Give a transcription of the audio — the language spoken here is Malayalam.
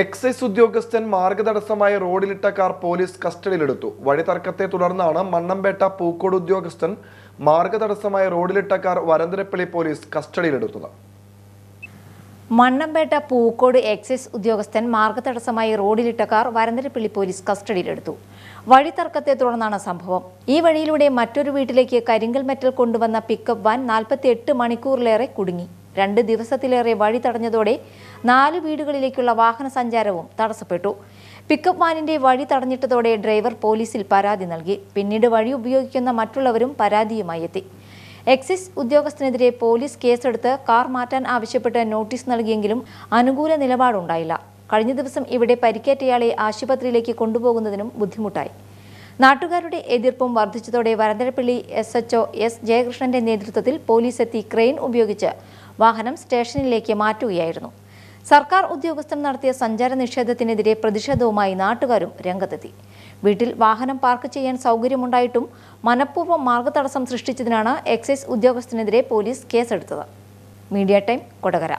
എക്സൈസ് ഉദ്യോഗസ്ഥൻ മാർഗതടസ്സമായ റോഡിലിട്ട കാർ പോലീസ് കസ്റ്റഡിയിലെടുത്തു. വഴിതർക്കത്തെ തുടർന്നാണ് മണ്ണമ്പേട്ട പൂക്കോട് ഉദ്യോഗസ്ഥൻ മാർഗതടസ്സമായ റോഡിലിട്ട കാർ വരന്തരപ്പള്ളി പോലീസ് കസ്റ്റഡിയിലെടുത്തത്. മണ്ണമ്പേട്ട പൂക്കോട് എക്സൈസ് ഉദ്യോഗസ്ഥൻ മാർഗതടസ്സമായി റോഡിലിട്ട കാർ വരന്തരപ്പള്ളി പോലീസ് കസ്റ്റഡിയിലെടുത്തു. വഴിതർക്കത്തെ തുടർന്നാണ് സംഭവം. ഈ വഴിയിലൂടെ മറ്റൊരു വീട്ടിലേക്ക് കരിങ്കൽ മെറ്റൽ കൊണ്ടുവന്ന പിക്കപ്പ് വാൻ നാൽപ്പത്തി മണിക്കൂറിലേറെ കുടുങ്ങി. രണ്ട് ദിവസത്തിലേറെ വഴി തടഞ്ഞതോടെ നാല് വീടുകളിലേക്കുള്ള വാഹന സഞ്ചാരവും തടസ്സപ്പെട്ടു. പിക്കപ്പ് വാനിന്റെ വഴി തടഞ്ഞിട്ടതോടെ ഡ്രൈവർ പോലീസിൽ പരാതി നൽകി. പിന്നീട് വഴി ഉപയോഗിക്കുന്ന മറ്റുള്ളവരും പരാതിയുമായി എത്തി. എക്സൈസ് ഉദ്യോഗസ്ഥനെതിരെ പോലീസ് കേസെടുത്ത് കാർ മാറ്റാൻ ആവശ്യപ്പെട്ട് നോട്ടീസ് നൽകിയെങ്കിലും അനുകൂല നിലപാടുണ്ടായില്ല. കഴിഞ്ഞ ദിവസം ഇവിടെ പരിക്കേറ്റയാളെ ആശുപത്രിയിലേക്ക് കൊണ്ടുപോകുന്നതിനും ബുദ്ധിമുട്ടായി. നാട്ടുകാരുടെ എതിർപ്പും വർദ്ധിച്ചതോടെ വരന്തരപ്പള്ളി എസ് എച്ച് എസ് ജയകൃഷ്ണന്റെ നേതൃത്വത്തിൽ പോലീസ് എത്തി ക്രെയിൻ ഉപയോഗിച്ച് വാഹനം സ്റ്റേഷനിലേക്ക് മാറ്റുകയായിരുന്നു. സർക്കാർ ഉദ്യോഗസ്ഥർ നടത്തിയ സഞ്ചാര നിഷേധത്തിനെതിരെ പ്രതിഷേധവുമായി നാട്ടുകാരും രംഗത്തെത്തി. വീട്ടിൽ വാഹനം പാർക്ക് ചെയ്യാൻ സൗകര്യമുണ്ടായിട്ടും മനഃപൂർവം മാർഗതടസ്സം സൃഷ്ടിച്ചതിനാണ് എക്സൈസ് ഉദ്യോഗസ്ഥനെതിരെ പോലീസ് കേസെടുത്തത്. Media time Kodakara.